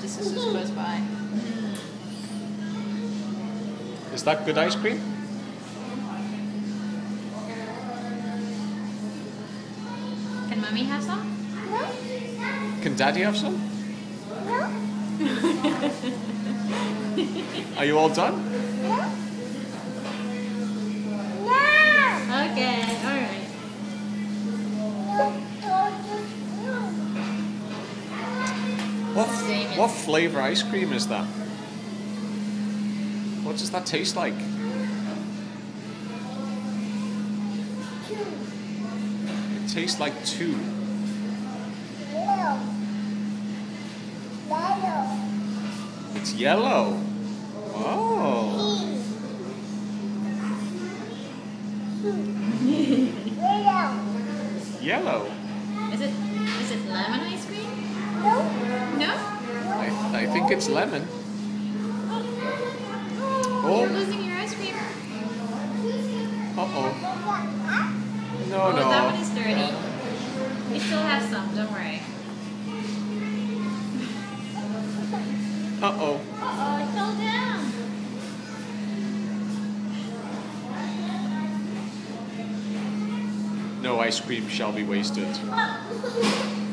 the sisters close by. Is that good ice cream? Can mommy have some? No. Can daddy have some? No. Are you all done? Okay, all right. No. What what flavor ice cream is that? What does that taste like? It tastes like two. It's yellow. Oh. Yellow. Is it is it lemon ice cream? No? I, I think it's lemon. Oh, you're Oh. losing your ice cream. Uh oh. No, oh, that one is dirty. You still have some, don't worry. Uh oh. Uh-oh, it fell down. No ice cream shall be wasted.